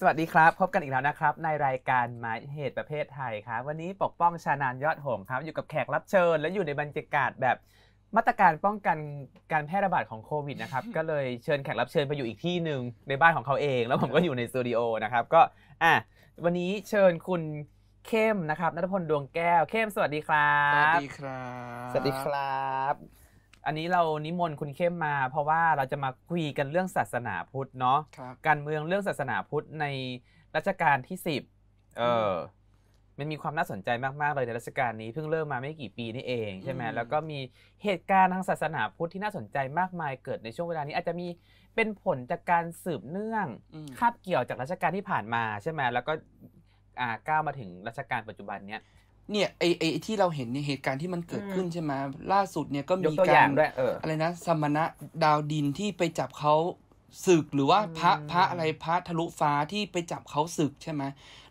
สวัสดีครับ พบกันอีกแล้วนะครับ ในรายการหมายเหตุประเภทไทยครับวันนี้ปกป้องชานานยอดหงส์ครับ อยู่กับแขกรับเชิญ และอยู่ในบรรยากาศแบบมาตรการป้องกันการแพร่ระบาดของโควิดนะครับ ก็เลยเชิญแขกรับเชิญไปอยู่อีกที่หนึ่งในบ้านของเขาเอง แล้วผมก็อยู่ในสตูดิโอนะครับก็อะวันนี้เชิญคุณเข้มนะครับนัทพลดวงแก้วเข้มสวัสดีครัสวัสบดีครับ สวัสดีครับ อันนี้เรานิมนต์คุณเข้มมา เพราะว่าเราจะมาคุยกันเรื่องศาสนาพุทธเนาะครับการเมืองเรื่องศาสนาพุทธในรัชกาลที่สิบเออมันมีความน่าสนใจมาก ๆ เลยในรัชกาลนี้เพิ่งเริ่มมาไม่กี่ปีนี่เองใช่ไหมอืมแล้วก็มีเหตุการณ์ทางศาสนาพุทธที่น่าสนใจมากมายเกิดในช่วงเวลานี้ อาจจะมีเป็นผลจากการสืบเนื่องอืมคาบเกี่ยวจากรัชกาลที่ผ่านมาใช่ไหมแล้วก็อ่าก้าวมาถึงรัชกาลปัจจุบันเนี้ย เนี่ยไอไอไอ้ที่เราเห็นเนี่ยเหตุการณ์ที่มันเกิดอืมขึ้นใช่ไหมล่าสุดเนี่ยก็ยกมีตัวอกาย่างรด้วยเอออะไรนะ สมณะดาวดินที่ไปจับเขาศึกหรือว่าพระอืมพระอะไรพระทะลุฟ้าที่ไปจับเขาศึกใช่ไหม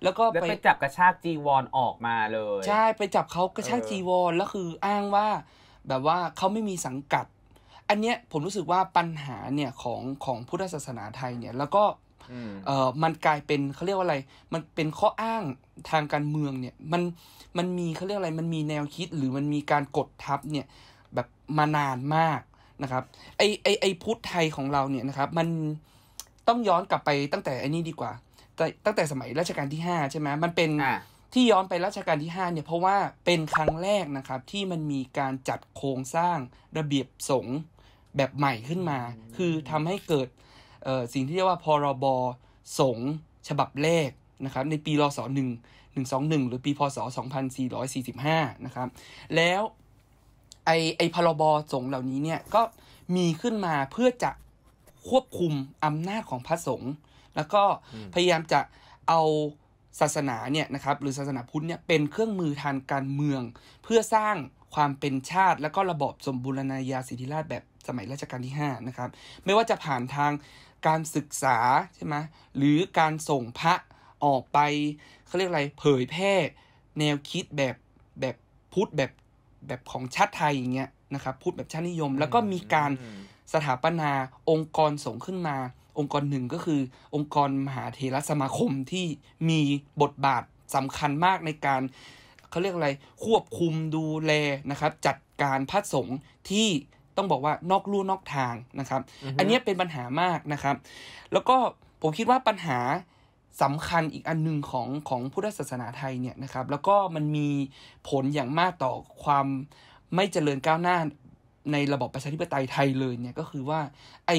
แล้วก็แล้วไปไปจับกระชากจีวรออกมาเลย ใช่ไปจับเขากระชากเออจีวรแล้วคืออ้างว่า แบบว่าเขาไม่มีสังกัด อันเนี้ยผมรู้สึกว่าปัญหาเนี่ยของของพุทธศาสนาไทยเนี่ย แล้วก็อืม เอ่อมันกลายเป็นเขาเรียกว่าอะไร มันเป็นข้ออ้างทางการเมืองเนี่ย มันมันมีเขาเรียกอะไร มันมีแนวคิดหรือมันมีการกดทับเนี่ยแบบมานานมากนะครับ ไอไอไอพุทธไทยของเราเนี่ยนะครับ มันต้องย้อนกลับไปตั้งแต่ไอ้นี่ดีกว่าแต่ตั้งแต่สมัยรัชกาลที่ห้าใช่ไหมมันเป็นอะที่ย้อนไปรัชกาลที่5เนี่ยเพราะว่าเป็นครั้งแรกนะครับ ที่มันมีการจัดโครงสร้างระเบียบสงฆ์แบบใหม่ขึ้นมา คือทำให้เกิดเอ่อ สิ่งที่เรียกว่าพรบสงฆ์ฉบับแรกนะครับในปีรศ1 121 หรือปีพศ 2445 นะครับ แล้วไอไอพรบสงฆ์เหล่านี้เนี่ยก็มีขึ้นมาเพื่อจะควบคุมอำนาจของพระสงฆ์แล้วก็อืมพยายามจะเอาศาสนาเนี่ยนะครับหรือศาสนาพุทธเนี่ยเป็นเครื่องมือทางการเมือง เพื่อสร้างความเป็นชาติ แล้วก็ระบอบสมบูรณาญาสิทธิราชย์แบบสมัยรัชกาลที่ 5 นะครับ ไม่ว่าจะผ่านทาง การศึกษาใช่ไหมหรือการส่งพระออกไปเขาเรียกอะไรเผยแพร่แนวคิดแบบแบบพุทธแบบแบบของชาติไทยอย่างเงี้ยนะครับพุทธแบบชาตินิยม แล้วก็มีการอืมสถาปนาองค์กรสงฆ์ขึ้นมา องค์กรหนึ่งก็คือ องค์กรมหาเทรสมาคมที่มีบทบาทสำคัญมากในการเขาเรียกอะไรควบคุมดูแลนะครับ จัดการพระสงฆ์ที่ ต้องบอกว่านอกลู่นอกทางนะครับอือฮึอันเนี้ยเป็นปัญหามากนะครับ แล้วก็ผมคิดว่าปัญหาสำคัญอีกอันหนึ่งของของพุทธศาสนาไทยเนี่ยนะครับ แล้วก็มันมีผลอย่างมากต่อความไม่เจริญก้าวหน้าในระบอบประชาธิปไตยไทยเลยเนี่ยก็คือว่าไอ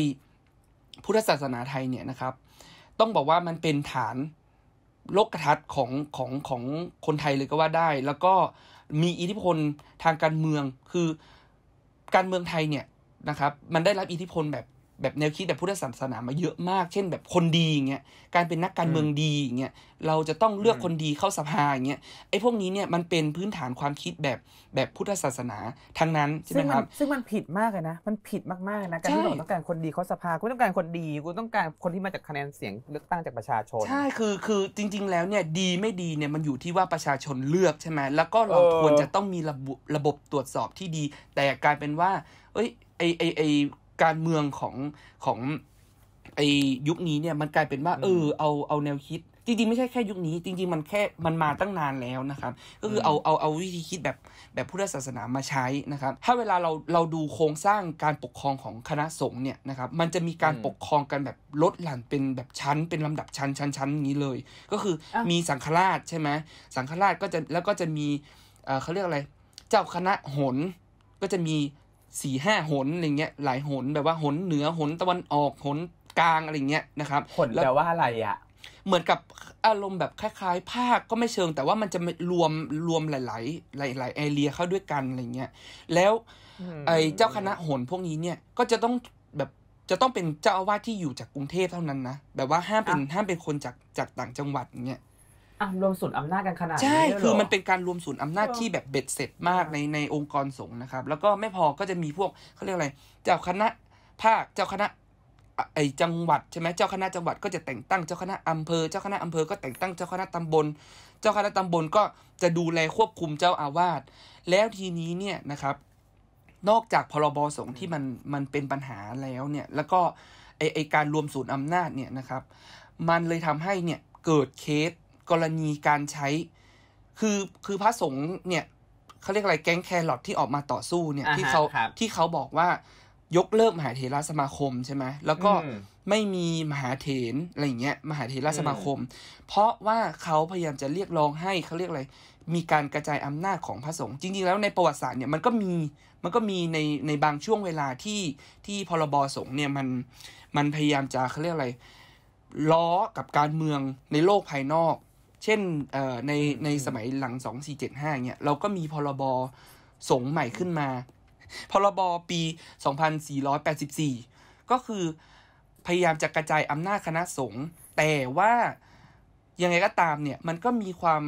พุทธศาสนาไทยเนี่ยนะครับ ต้องบอกว่ามันเป็นฐานโลกทัศน์ของของของคนไทยเลยก็ว่าได้ แล้วก็มีอิทธิพลทางการเมืองคือ การเมืองไทยเนี่ยนะครับมันได้รับอิทธิพลแบบ แบบแนวคิดแบบพุทธศาสนามาเยอะมาก เช่น แบบคนดีอย่างเงี้ย การเป็นนักการเมืองดีอย่างเงี้ย เราจะต้องเลือกอืมคนดีเข้าสภาอย่างเงี้ย ไอ้พวกนี้เนี่ยมันเป็นพื้นฐานความคิดแบบแบบพุทธศาสนาทั้งนั้นใช่ไหมซึ่งคมัรันบซึ่งมันผิดมากเลยนะ มันผิดมากๆนะ การใช่ที่เราต้องการคนดีเขาสภากูต้องการคนดีกูต้องการคนที่มาจากคะแนนเสียงเลือกตั้งจากประชาชน ใช่ คือ คือจริง ๆ แล้วเนี่ยดีไม่ดีเนี่ยมันอยู่ที่ว่าประชาชนเลือกใช่ไหมแล้วก็เราเออควรจะต้องมีระบบระบบตรวจสอบที่ดี แต่กลายเป็นว่า เอ้ยไอไอไอ การเมืองของของไอยุคนี้เนี่ยมันกลายเป็นว่า เออเอาเอาแนวคิด จริงๆ ไม่ใช่แค่ยุคนี้ จริง ๆ มันแค่มันมาตั้งนานแล้วนะครับ ก็คือเอาเอาเอาวิธีคิดแบบแบบพุทธศาสนามาใช้นะครับ ถ้าเวลาเราเราดูโครงสร้างการปกครองของคณะสงฆ์เนี่ยนะครับ มันจะมีการอืมปกครองกันแบบลดหลั่นเป็นแบบชั้น เป็นลำดับชั้นชั้นชั้นอย่างนี้เลย ก็คืออะมีสังฆราชใช่ไหมสังฆราชก็จะแล้วก็จะมีเอ่อเขาเรียกอะไร เจ้าคณะหนก็จะมี สี่ห้าหนอะไรเงี้ยหลายหนแบบว่าหนเหนือหนตะวันออกหนกลางอะไรเงี้ยนะครับผลแปลว่าอะไรอะเหมือนกับอารมณ์แบบคล้ายๆ ภาคก็ไม่เชิง แต่ว่ามันจะรวมรวมหลาย ๆ หลายๆแอเรียเข้าด้วยกันอะไรเงี้ยแล้วอืมไอ้เจ้าคณะโหนพวกนี้เนี่ยก็จะต้องแบบจะต้องเป็นเจ้าอาวาสที่อยู่จากกรุงเทพเท่านั้นนะแบบว่าห้ามเป็นห้ามเป็นคนจากจากต่างจังหวัดอย่างเงี้ย อะรวมศูนย์อำนาจกันขนาดนี้ใช่เลยเหรคือมันเป็นการรวมศูนย์อำนาจเออที่แบบเบ็ดเสร็จมากในในองค์กรสงฆ์นะครับ แล้วก็ไม่พอก็จะมีพวกเขาเรียกอะไร เจ้าคณะภาคเจ้าคณะอะไอจังหวัดใช่ไหมเจ้าคณะจังหวัดก็จะแต่งตั้งเจ้าคณะอำเภอ เจ้าคณะอำเภอก็แต่งตั้งเจ้าคณะตำบล เจ้าคณะตำบลก็จะดูแลควบคุมเจ้าอาวาสแล้วทีนี้เนี่ยนะครับ นอกจากพรบสงฆ์ที่มันมันเป็นปัญหาแล้วเนี่ย แล้วก็ไอไอการรวมศูนย์อำนาจเนี่ยนะครับ มันเลยทำให้เนี่ยเกิดเคส กรณีการใช้ คือคือพระสงฆ์เนี่ยเขาเรียกอะไรแก๊งแครอทที่ออกมาต่อสู้เนี่ยอ่าฮะที่เขาครับที่เขาบอกว่ายกเลิกมหาเถรสมาคมใช่ไหมแล้วก็อืมไม่มีมหาเถรอะไรอย่างเงี้ยมหาเถรสมาคม เพราะว่าเขาพยายามจะเรียกร้องให้เขาเรียกอะไร มีการกระจายอำนาจของพระสงฆ์จริง ๆ แล้วในประวัติศาสตร์เนี่ยมันก็มีมันก็มีในในบางช่วงเวลาที่ที่พรบสงฆ์เนี่ยมันมันพยายามจะเขาเรียกอะไรล้อกับการเมืองในโลกภายนอก เช่นเอ่อในในสมัยหลัง2475เนี่ยเราก็มีพรบสงฆ์ใหม่ขึ้นมา พรบปี2484ก็คือพยายามจะกระจายอำนาจคณะสงฆ์แต่ว่ายังไงก็ตามเนี่ยมันก็มีความ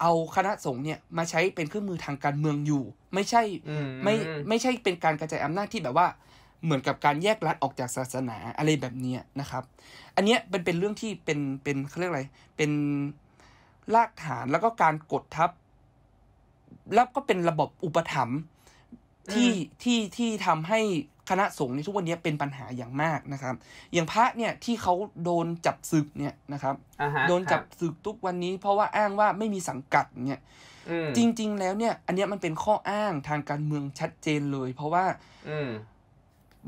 เอาคณะสงฆ์เนี่ยมาใช้เป็นเครื่องมือทางการเมืองอยู่ ไม่ใช่อืมไม่ไม่ใช่เป็นการกระจายอำนาจที่แบบว่า เหมือนกับการแยกรัฐออกจากศาสนาอะไรแบบเนี้ยนะครับ อันเนี้ยเป็นเป็นเรื่องที่เป็นเป็นเขาเรียกอะไรเป็นรากฐานแล้วก็การกดทับ แล้วก็เป็นระบบอุปถัมภ์ที่ที่ที่ทำให้คณะสงฆ์ในทุกวันนี้เป็นปัญหาอย่างมากนะครับ อย่างพระเนี่ยที่เขาโดนจับสึกเนี่ยนะครับอ่าฮะโดนจับครับสึกทุกวันนี้ เพราะว่าอ้างว่าไม่มีสังกัดเนี่ยอืมจริง ๆ แล้วเนี่ย อันเนี้ยมันเป็นข้ออ้างทางการเมืองชัดเจนเลย เพราะว่าอื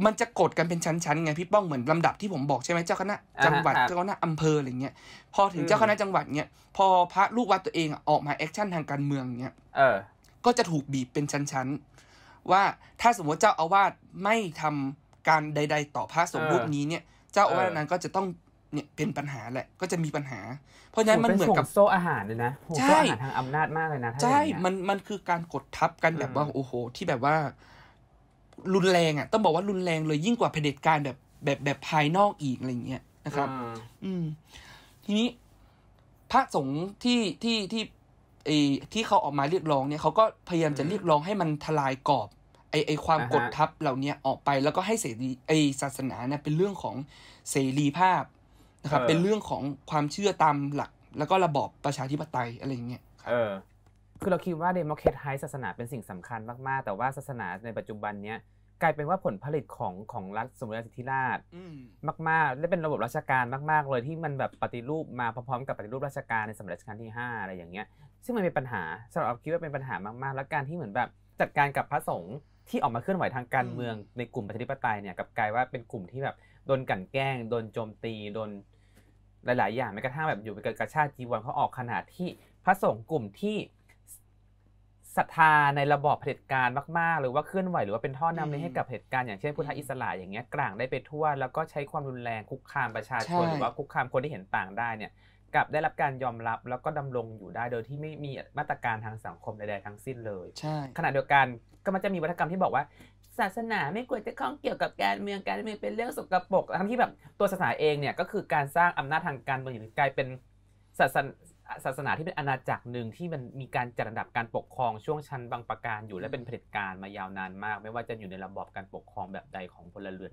มมันจะกดกันเป็นชั้นๆไงพี่ป้องเหมือนลำดับที่ผมบอกใช่ไหมเจ้าคณะอ่าฮะจังหวัดครับเจ้าคณะอำเภออะไรเงี้ยพอถึงอืมเจ้าคณะจังหวัดเนี่ยพอพระลูกวัดตัวเองอะออกมา action ทางการเมืองเนี่ยเออ ก็จะถูกบีบเป็นชั้นๆว่าถ้าสมมติเจ้าอาวาสไม่ทำการใด ๆ ต่อพระสงฆ์เออรูปนี้เนี่ย เจ้าอาวาสเออนั้นก็จะต้องเนี่ยเป็นปัญหาแหละก็จะมีปัญหา เพราะฉะนั้นมันเหมือนกับโโซ่อาหารเลยนะโหใช่โซ่อาหารทางอำนาจมากเลยนะถ้าใช่อย่างเงี้ยมันมันคือการกดทับกันแบบว่าอืมโอ้โห ที่แบบว่า รุนแรงอะต้องบอกว่ารุนแรงเลยยิ่งกว่าเผด็จการแบบแบบแบบภายนอกอีกอะไรอย่างเงี้ยนะครับอืมอืม ทีนี้พระสงฆ์ที่ที่ที่ไอที่เขาออกมาเรียกร้องเนี่ยเขาก็พยายามจะอืมเรียกร้องให้มันทลายกรอบ ไอไอความอ่าฮะกดทับเหล่านี้ออกไปแล้วก็ให้เสรีไอศาสนาเนี่ยเป็นเรื่องของเสรีภาพนะครับ เป็นเรื่องของความเชื่อตามหลัก แล้วก็ระบอบประชาธิปไตยอะไรอย่างเงี้ยครับเออ คือเราคิดว่าเดโมแครตไฮศาสนาเป็นสิ่งสำคัญมาก ๆ แต่ว่าศาสนาในปัจจุบันเนี้ยกลายเป็นว่าผลผลิตของของรัฐสมเด็จสิทธิราชอืมมากๆและเป็นระบบราชการมาก ๆ เลยที่มันแบบปฏิรูปมาพร้อมๆกับปฏิรูปราชการในสมัยรัชกาลที่ 5 อะไรอย่างเงี้ย ซึ่งมันเป็นปัญหาสำหรับเราคิดว่าเป็นปัญหามากๆ แล้วการที่เหมือนแบบจัดการกับพระสงฆ์ที่ออกมาเคลื่อนไหวทางการเมืองในกลุ่มประชาธิปไตยเนี่ยกลับกลายว่าเป็นกลุ่มที่แบบโดนกลั่นแกล้งโดนโจมตีโดนหลาย ๆ อย่างแม้กระทั่งแบบอยู่ไปกระชากจีวรเขาออกขนาดที่พระสงฆ์กลุ่มที่ ศรัทธาในระบอบเผด็จการมากๆ หรือว่าเคลื่อนไหวหรือว่าเป็นท่อนำอืมให้กับเผด็จการอย่างเช่นพุทธอิสระอย่างเงี้ยกลางได้ไปทั่ว แล้วก็ใช้ความรุนแรงคุกคามประชาชนใช่หรือว่าคุกคามคนที่เห็นต่างได้เนี่ยกลับได้รับการยอมรับแล้วก็ดำรงอยู่ได้โดยที่ไม่มีมาตรการทางสังคมใดๆทั้งสิ้นเลยใช่ขณะเดียวกันก็มันจะมีวัฒกรรมที่บอกว่า ศาสนาไม่ควรจะข้องเกี่ยวกับการเมืองการเมืองเป็นเรื่องสกปรกทั้งที่แบบตัวศาสนาเองเนี่ยก็คือการสร้างอำนาจทางการเมืองอยู่กลายเป็นศาสนา ศาสนาที่เป็นอาณาจักรหนึ่งที่มันมีการจัดระดับการปกครองช่วงชั้นบางประการอยู่และเป็นเผด็จการมายาวนานมาก ไม่ว่าจะอยู่ในระบอบการปกครองแบบใดของพลเรือน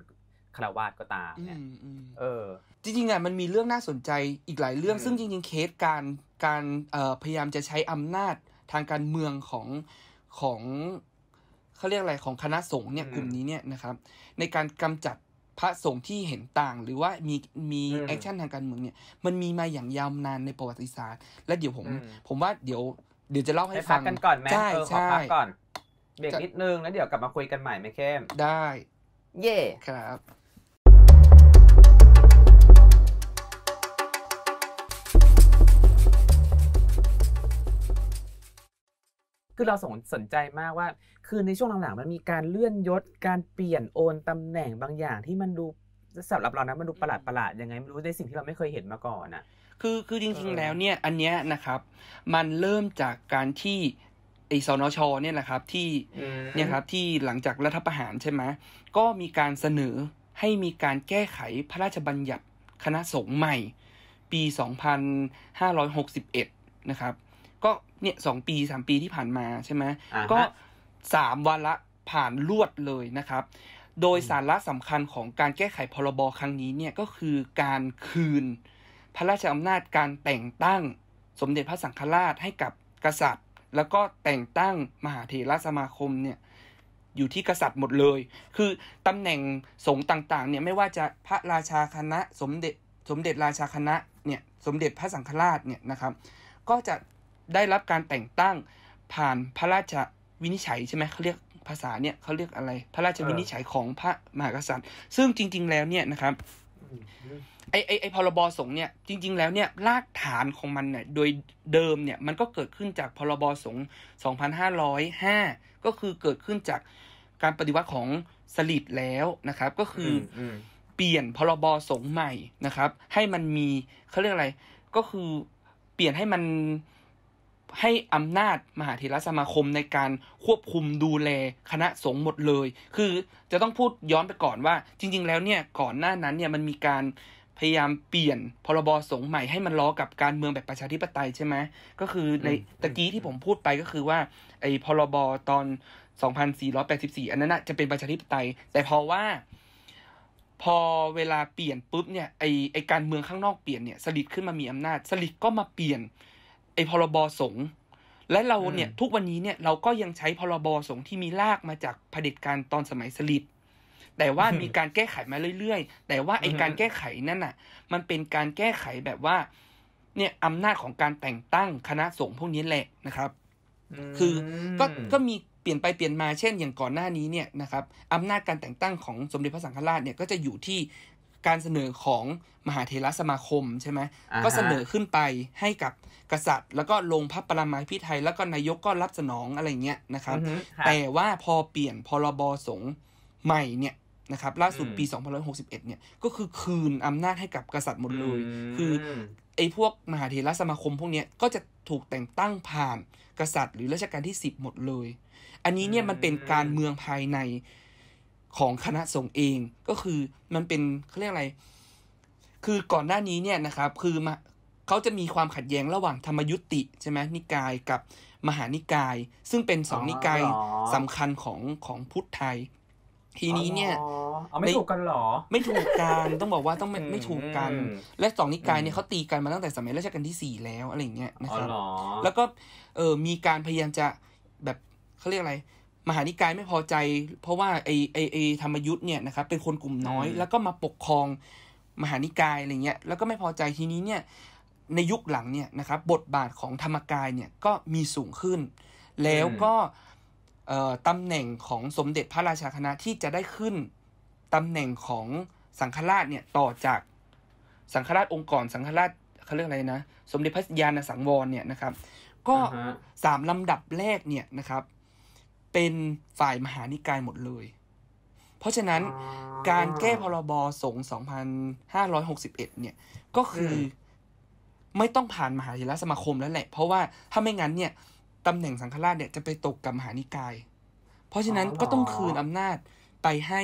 ฆราวาสก็ตามอืเนี่ยมอืมเออ จริงๆอะมันมีเรื่องน่าสนใจอีกหลายเรื่องอืมซึ่งจริง ๆ เคสการการเอ่อพยายามจะใช้อำนาจทางการเมืองของของเขาเรียกอะไรของคณะสงฆ์เนี่ยกลุ่มนี้เนี่ยนะครับ ในการกำจัด พระสงฆ์ที่เห็นต่างหรือว่ามีมี action ทางการเมืองเนี่ย มันมีมาอย่างยาวนานในประวัติศาสตร์ และเดี๋ยวผมอืมผมว่าเดี๋ยว เดี๋ยวจะเล่าให้ไปฟัพักงกันก่อนไหมใช่เออขอใช่พักก่อนเบรกจะนิดนึงแล้วเดี๋ยวกลับมาคุยกันใหม่ไหมเข้มได้ เย่ครับ คือเราสนสนใจมากว่า คือในช่วงหลังๆมันมีการเลื่อนยศ การเปลี่ยนโอนตำแหน่งบางอย่างที่มันดูสำหรับเรานะมันดูประหลาดประหลาดๆยังไงไม่รู้ในสิ่งที่เราไม่เคยเห็นมาก่อนอะ คือคือจริงเออๆแล้วเนี่ยอันเนี้ยนะครับ มันเริ่มจากการที่ไอสนชเนี่ยแหละครับที่เนี่ยครับที่หลังจากรัฐประหารใช่ไหมก็มีการเสนอให้มีการแก้ไขพระราชบัญญัติคณะสงฆ์ใหม่ ปี 2561 นะครับ ก็เนี่ยสองปีสามปีที่ผ่านมาใช่ไหมอ่าฮะก็สามวันละผ่านรวดเลยนะครับ โดยอืมสาระสำคัญของการแก้ไขพรบครั้งนี้เนี่ยก็คือการคืน พระราชอำนาจการแต่งตั้งสมเด็จพระสังฆราชให้กับกษัตริย์ แล้วก็แต่งตั้งมหาเถรสมาคมเนี่ยอยู่ที่กษัตริย์หมดเลย คือตำแหน่งสงฆ์ต่างๆเนี่ยไม่ว่าจะพระราชาคณะ สมเด็จสมเด็จราชาคณะเนี่ยสมเด็จพระสังฆราชเนี่ยนะครับ ก็จะ ได้รับการแต่งตั้งผ่านพระราชวินิจฉัยใช่ไหมเขาเรียกภาษาเนี่ยเขาเรียกอะไร พระราชวินิจฉัยของพระมหากษัตริย์ ซึ่งจริง ๆ แล้วเนี่ยนะครับไอไอไอพรบสงฆ์เนี่ยจริง ๆ แล้วเนี่ยรากฐานของมันเนี่ยโดยเดิมเนี่ยมันก็เกิดขึ้นจากพรบสงฆ์2505 ก็คือเกิดขึ้นจากการปฏิวัติของสลิดแล้วนะครับ ก็คืออมเปลี่ยนพรบสงฆ์ใหม่นะครับ ให้มันมีเขาเรียกอะไร ก็คือเปลี่ยนให้มัน ให้อำนาจมหาเถรสมาคมในการควบคุมดูแลคณะสงฆ์หมดเลย คือจะต้องพูดย้อนไปก่อนว่า จริง ๆ แล้วเนี่ยก่อนหน้านั้นเนี่ยมันมีการพยายามเปลี่ยนพรบสงฆ์ใหม่ให้มันล้อกับการเมืองแบบประชาธิปไตยใช่ไหมก็คือในตะกี้ที่ผมพูดไปก็คือว่าไอ้พรบตอน 2484 อันนั้นน่ะจะเป็นประชาธิปไตย แต่พราะว่าพอเวลาเปลี่ยนปุ๊บเนี่ยไอไอการเมืองข้างนอกเปลี่ยนเนี่ยสลิดขึ้นมามีอำนาจสลิดก็มาเปลี่ยน ไอพรบสงฆ์และเราเนี่ยอืมทุกวันนี้เนี่ยเราก็ยังใช้พรบสงฆ์ที่มีรากมาจากเผด็จการตอนสมัยสลิดแต่ว่ามีการแก้ไขมาเรื่อยๆ แต่ว่าไอการแก้ไขนั่นน่ะ มันเป็นการแก้ไขแบบว่า เนี่ยอำนาจของการแต่งตั้งคณะสงฆ์พวกนี้แหละนะครับ คือก็ก็มีเปลี่ยนไปเปลี่ยนมาเช่นอย่างก่อนหน้านี้เนี่ยนะครับอำนาจการแต่งตั้งของสมเด็จพระสังฆราชเนี่ยก็จะอยู่ที่ การเสนอของมหาเถรสมาคมใช่ไหมอ่าฮะก็เสนอขึ้นไปให้กับกษัตริย์ แล้วก็ลงพระปรมาภิไธยแล้วก็นายกก็รับสนองอะไรเงี้ยนะครับอือฮึครับ แต่ว่าพอเปลี่ยนพรบสงฆ์ใหม่เนี่ยนะครับล่าสุดอืมปี2561เนี่ยก็คือคืนอำนาจให้กับกษัตริย์หมดเลยมคือไอ้พวกมหาเถรสมาคม พวกเนี้ยก็จะถูกแต่งตั้งผ่านกษัตริย์ หรือรัชกาลที่สิบหมดเลย อันนี้เนี่ยอืมมันเป็นการเมืองภายใน ของคณะสงฆ์เองก็คือมันเป็นเขาเรียกอะไร คือก่อนหน้านี้เนี่ยนะครับ คือมาเขาจะมีความขัดแย้งระหว่างธรรมยุติใช่ไหมนิกายกับมหานิกาย ซึ่งเป็นสองนิกายอ๋อสำคัญของของพุทธไทย ทีนี้เนี่ยอ๋อเอาไม่ในถูกกันเหรอ ไม่ถูกกันต้องบอกว่าต้องไม่อืมไม่ถูกกันอืมและสองนิกายเนี่อืยมเขาตีกันมาตั้งแต่สมัยรัชกาลที่สี่แล้วอะไรอย่างเงี้ยนะอ๋อครับเหรอแล้วก็เออมีการพยายามจะแบบเขาเรียกอะไร มหานิกายไม่พอใจ เพราะว่าไอไอไอธรรมยุทธ์เนี่ยนะครับเป็นคนกลุ่มน้อยอืมแล้วก็มาปกครองมหานิกายอะไรเงี้ยแล้วก็ไม่พอใจทีนี้เนี่ยในยุคหลังเนี่ยนะครับบทบาทของธรรมกายเนี่ยก็มีสูงขึ้น แล้วก็เอ่อตำแหน่งของสมเด็จพระราชาคณะที่จะได้ขึ้นตำแหน่งของสังฆราชเนี่ยต่อจากสังฆราชองค์ก่อนสังฆราชเขาเรียกอะไรนะ สมเด็จพระญาณสังวรเนี่ยนะครับ ก็อ่าฮะสามลำดับแรกเนี่ยนะครับ เป็นฝ่ายมหานิกายหมดเลย เพราะฉะนั้นการแก้พรบสงฆ์2561 เนี่ย ก็คืออมไม่ต้องผ่านมหาเถรสมาคมแล้วแหละ เพราะว่าถ้าไม่งั้นเนี่ยตำแหน่งสังฆราชเนี่ยจะไปตกกับมหานิกาย เพราะฉะนั้นก็ต้องคืนอำนาจไปให้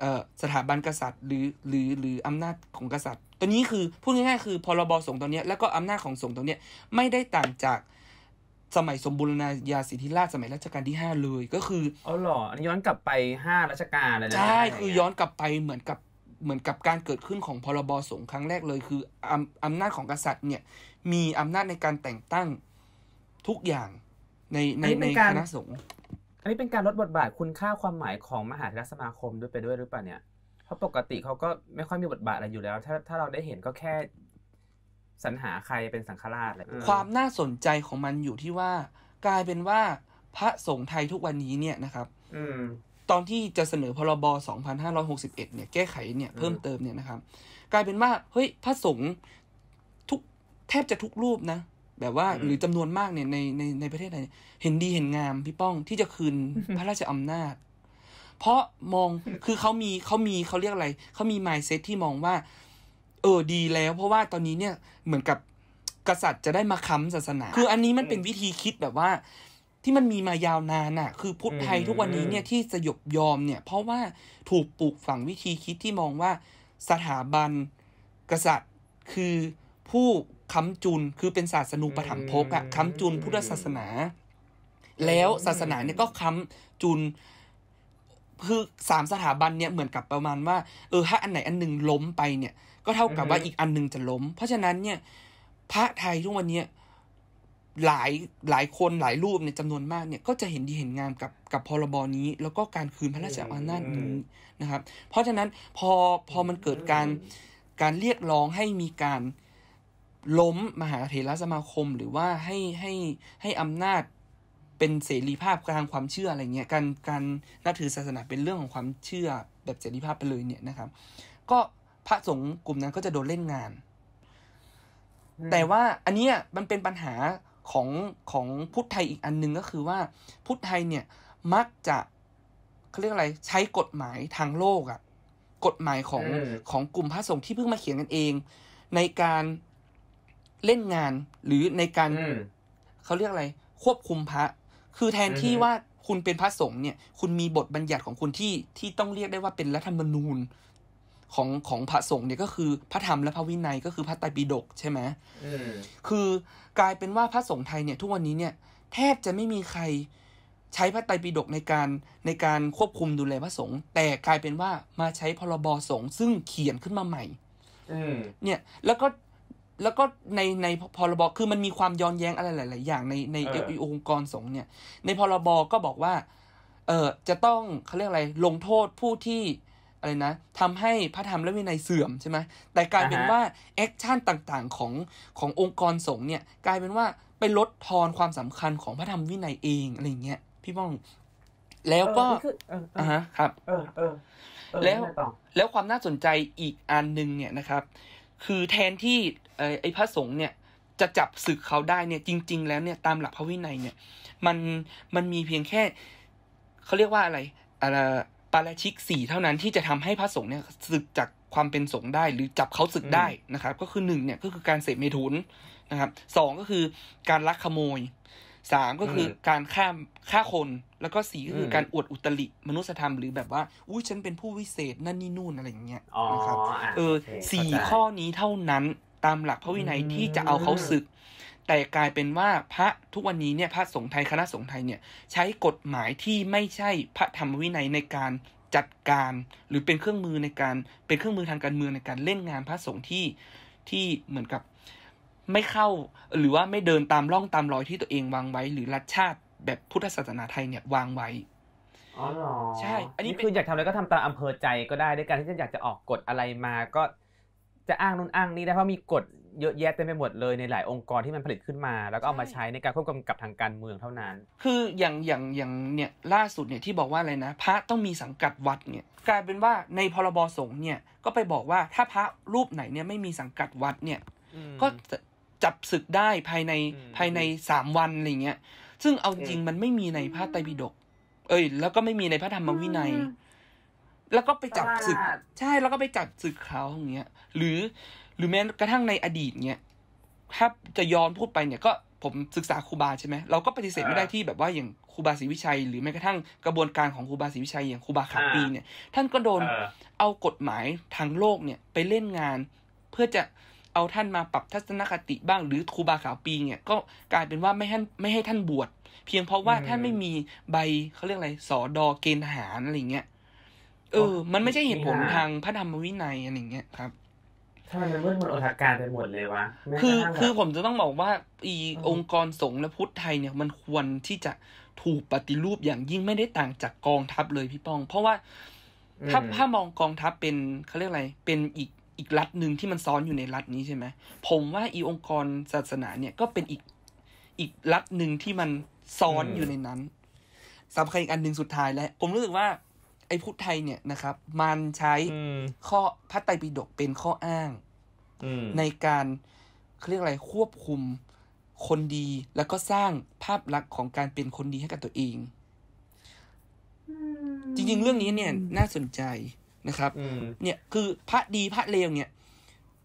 เอ่อสถาบันกษัตริย์ หรือหรือหรืออำนาจของกษัตริย์ ตัวนี้คือพูดง่ายๆคือพรบสงฆ์ตัวเนี้ยแล้วก็อำนาจของสงฆ์ตัวเนี้ยไม่ได้ต่างจาก สมัยสมบูรณาญาสิทธิราชสมัยรัชกาลที่ห้าเลยก็คืออ๋อเหรออันนี้ย้อนกลับไปห้ารัชกาลเลยนะใช่ะไรคือเงี้ย้อนกลับไปเหมือนกับเหมือนกับการเกิดขึ้นของพรบสงฆ์ครั้งแรกเลย คืออำอำนาจของกษัตริย์เนี่ย มีอำนาจในการแต่งตั้งทุกอย่างในในในคณะสงฆ์อันนี้เป็นการลดบทบาทคุณค่าความหมายของมหาเถรสมาคมด้วยไปด้วยหรือเปล่าเนี่ยเพราะปกติเขาก็ไม่ค่อยมีบทบาทอะไรอยู่แล้ว ถ้าถ้าเราได้เห็นก็แค่ สรรหาใครเป็นสังฆราชอะไรความน่าสนใจของมันอยู่ที่ว่า กลายเป็นว่าพระสงฆ์ไทยทุกวันนี้เนี่ยนะครับอืมตอนที่จะเสนอพรบ 2561 เนี่ยแก้ไขเนี่ยอืมเพิ่มเติมเนี่ยนะครับ กลายเป็นว่าเฮ้ยพระสงฆ์ทุกแทบจะทุกรูปนะ แบบว่าหรือจำนวนมากเนี่ยในในในประเทศไทยเนี่ยเห็นดีเห็นงามพี่ป้องที่จะคืนพระราชอำนาจ เพราะมองคือเขามีเขามีเขาเรียกอะไรเขามี mindset ที่มองว่า เออดีแล้ว เพราะว่าตอนนี้เนี่ยเหมือนกับกษัตริย์จะได้มาค้ำศาสนา คืออันนี้มันเป็นวิธีคิดแบบว่า ที่มันมีมายาวนานน่ะ คือพุทธไทยอืมทุกวันนี้เนี่ยที่สยบยอมเนี่ย เพราะว่าถูกปลูกฝังวิธีคิดที่มองว่าสถาบันกษัตริย์คือผู้ค้ำจุนคือเป็นศาสนูปถัมภกอะค้ำจุนพุทธศาสนา แล้วศาสนาเนี่ยก็ค้ำจุนคือสามสถาบันเนี่ยเหมือนกับประมาณว่า เออถ้าอันไหนอันหนึ่งล้มไปเนี่ย ก็เท่ากับว่าอีกอันหนึ่งจะล้ม เพราะฉะนั้นเนี่ย พระไทยทุกวันเนี้ยหลายหลายคนหลายรูปเนี่ยจำนวนมากเนี่ยก็จะเห็นดีเห็นงามกับกับพรบนี้ แล้วก็การคืนพระราชอำนาจนี้นะครับ เพราะฉะนั้นพอพอมันเกิดการการเรียกร้องให้มีการล้มมหาเถรสมาคม หรือว่าให้ให้ให้อำนาจเป็นเสรีภาพทางความเชื่ออะไรเงี้ยการการนับถือศาสนาเป็นเรื่องของความเชื่อแบบเสรีภาพไปเลยเนี่ยนะครับ ก็ พระสงฆ์กลุ่มนั้นก็จะโดนเล่นงาน แต่ว่าอันเนี้ยมันเป็นปัญหาของของพุทธไทยอีกอันหนึงก็คือว่าพุทธไทยเนี่ยมักจะเขาเรียกอะไรใช้กฎหมายทางโลกอะกฎหมายของอืมของกลุ่มพระสงฆ์ที่เพิ่งมาเขียนกันเอง ในการเล่นงานหรือในการอืมเขาเรียกอะไร ควบคุมพระ คือแทนที่อือฮึว่าคุณเป็นพระสงฆ์เนี่ย คุณมีบทบัญญัติของคุณที่ที่ต้องเรียกได้ว่าเป็นรัฐธรรมนูญ ของของพระสงฆ์เนี่ยก็คือพระธรรมและพระวินัยก็คือพระไตรปิฎกใช่ไหมอืมคือกลายเป็นว่าพระสงฆ์ไทยเนี่ยทุกวันนี้เนี่ยแทบจะไม่มีใครใช้พระไตรปิฎกในการในการควบคุมดูแลพระสงฆ์แต่กลายเป็นว่ามาใช้พรบสงฆ์ซึ่งเขียนขึ้นมาใหม่อืมเนี่ยแล้วก็แล้วก็ในในพรบคือมันมีความย้อนแย้งอะไรหลาย ๆ อย่างในในเออองค์กรสงฆ์เนี่ย ในพรบก็บอกว่า เออจะต้องเขาเรียกอะไรลงโทษผู้ที่ อะไรนะทำให้พระธรรมและวินัยเสื่อมใช่ไหมแต่กลายเป็นว่า action ต่างๆของขององค์กรสงฆ์เนี่ยกลายเป็นว่าไปลดทอนความสำคัญของพระธรรมวินัยเองอะไรอย่างเงี้ยพี่ป้อง แล้วก็เออนี่คือเออเออ่าอฮะครับ เออเออเออแล้วไงต่อแล้วความน่าสนใจอีกอันหนึ่งเนี่ยนะครับ คือแทนที่เอ่อไอ้พระสงฆ์เนี่ยจะจับศึกเขาได้เนี่ยจริง ๆ แล้วเนี่ยตามหลักพระวินัยเนี่ย มันมันมีเพียงแค่เขาเรียกว่าอะไรอะไรปาราชิกสี่เท่านั้นที่จะทำให้พระสงฆ์เนี่ยศึกจากความเป็นสงฆ์ได้ หรือจับเขาศึกได้นะครับ ก็คือหนึ่งเนี่ยก็คือการเสพเมถุนนะครับสองก็คือการลักขโมยสามก็คืออการฆ่าฆ่าคน แล้วก็สี่ก็คืออมการอวดอุตริมนุสธรรมหรือแบบว่าอุ้ยฉันเป็นผู้วิเศษนั่นนี่นู่นอะไรอย่างเงี้ยอ๋อนะครับอะเออโคสี่เข้าใจข้อนี้เท่านั้นตามหลักพระวินัยอืมที่จะเอาเขาศึก แต่กลายเป็นว่าพระทุกวันนี้เนี่ยพระสงฆ์ไทยคณะสงฆ์ไทยเนี่ยใช้กฎหมายที่ไม่ใช่พระธรรมวินัยในการจัดการหรือเป็นเครื่องมือในการเป็นเครื่องมือทางการเมืองในการเล่นงานพระสงฆ์ที่ที่เหมือนกับไม่เข้าหรือว่าไม่เดินตามร่องตามรอยที่ตัวเองวางไว้ หรือรัฐชาติแบบพุทธศาสนาไทยเนี่ยวางไว้อ๋อเหรอใช่ อันนี้นี่คืออยากทำอะไรก็ทำตามอำเภอใจก็ได้ด้วยการที่จะอยากจะออกกฎอะไรมาก็จะอ้างนู่นอ้างนี่ได้เพราะมีกฎ เยอะแยะเต็มไปหมดเลยในหลายองค์กรที่มันผลิตขึ้นมา แล้วก็เอามาใช้ในการควบกำกับทางการเมืองเท่านั้น คืออย่างอย่างอย่างเนี่ยล่าสุดเนี่ยที่บอกว่าอะไรนะ พระต้องมีสังกัดวัดเนี่ยกลายเป็นว่าในพรบสงฆ์เนี่ยก็ไปบอกว่าถ้าพระรูปไหนเนี่ยไม่มีสังกัดวัดเนี่ยก็จะจับศึกได้ภายในอืมภายในสามวันอะไรเงี้ย ซึ่งเอาจริงมันไม่มีในพระไตรปิฎกเอ้ย แล้วก็ไม่มีในพระธรรมวินัย แล้วก็ไปจับศึกประหลาดใช่แล้วก็ไปจับศึกเขาอย่างเงี้ยหรือ หรือแม้กระทั่งในอดีตเนี่ยถ้าจะย้อนพูดไปเนี่ยก็ผมศึกษาครูบาใช่ไหมเราก็ปฏิเสธไม่ได้ที่แบบว่าอย่างครูบาศรีวิชัย หรือแม้กระทั่งกระบวนการของครูบาศรีวิชัยอย่างครูบาขาปีเนี่ย ท่านก็โดนเออเอากฎหมายทางโลกเนี่ยไปเล่นงาน เพื่อจะเอาท่านมาปรับทัศนคติบ้าง หรือครูบาขาวปีเนี่ยก็กลายเป็นว่าไม่ให้ไม่ให้ท่านบวชเพียงเพราะว่าอืมท่านไม่มีใบเขาเรียกอะไรสอดอเกณฑ์ทหารอะไรเงี้ยเออ มันไม่ใช่เหตุผลนี่นะทางพระธรรมวินัยอะไรเงี้ยครับ ทำไมมันมืดมนอนทการไปหมดเลยวะแม้กระคือทั่งแบบคือผมจะต้องบอกว่า อีอืมองค์กรสงฆ์และพุทธไทยเนี่ยมันควรที่จะถูกปฏิรูปอย่างยิ่งไม่ได้ต่างจากกองทัพเลยพี่ป้อง เพราะว่าถ้าอืมถ้ามองกองทัพเป็นเขาเรียกอะไร เป็นอีกอีกรัฐหนึ่งที่มันซ้อนอยู่ในรัฐนี้ใช่ไหมผมว่าอีองค์กรศาสนาเนี่ยก็เป็นอีกอีกรัฐหนึ่งที่มันซ้อนอยู่ในนั้นสำคัญอีกอันหนึ่งสุดท้ายแล้วผมรู้สึกว่า ไอ้พุทธไทยเนี่ยนะครับ มันใช้อืมข้อพระไตรปิฎกเป็นข้ออ้างอืมในการเขาเรียกอะไรควบคุมคนดีแล้วก็สร้างภาพลักษณ์ของการเป็นคนดีให้กับตัวเองจริง ๆ เรื่องนี้เนี่ยน่าสนใจนะครับอืมเนี่ยคือพระดีพระเลวเนี่ย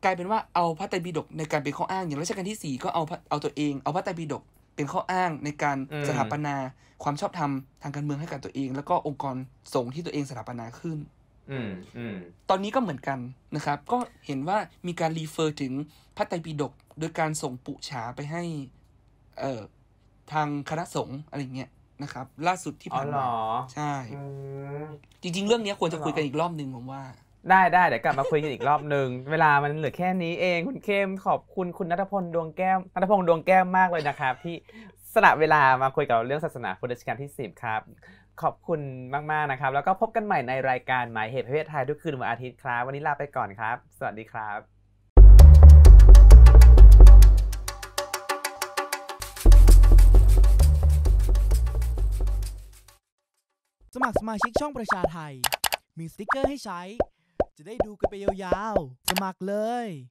กลายเป็นว่าเอาพระไตรปิฎกในการเป็นข้ออ้างอย่างรัชกาลที่สี่ก็เอาพระเอาตัวเองเอาพระไตรปิฎก เป็นข้ออ้างในการอืมสถาปนาความชอบธรรมทางการเมืองให้กับตัวเอง แล้วก็องค์กรสงฆ์ที่ตัวเองสถาปนาขึ้นอืมอืมตอนนี้ก็เหมือนกันนะครับ ก็เห็นว่ามีการรีเฟอร์ถึงพระไตรปิฎกโดยการส่งปุฉาไปให้ เอ่อทางคณะสงฆ์อะไรเงี้ยนะครับ ล่าสุดที่อ๋อผ่านเหรมาอใช่อืมจริง ๆ เรื่องนี้ควรจะอ๋อคุยกันอีกรอบหนึ่งผมว่า ได้ได้เดี๋ยวกลับมาคุยกันอีกรอบหนึ่งเวลามันเหลือแค่นี้เองคุณเข้มขอบคุณคุณนัทพลดวงแก้วนัทพงษ์ดวงแก้วมากเลยนะครับที่สละเวลามาคุยกับเราเรื่องศาสนาพุทธรัชกาลที่ 10 ครับ ขอบคุณมากๆนะครับ แล้วก็พบกันใหม่ในรายการหมายเหตุประเภทไทยทุกคืนวันอาทิตย์ครับ วันนี้ลาไปก่อนครับ สวัสดีครับสมัครสมาชิกช่องประชาไทย มีสติกเกอร์ให้ใช้ จะได้ดูกันไปยาวๆ สมัครเลย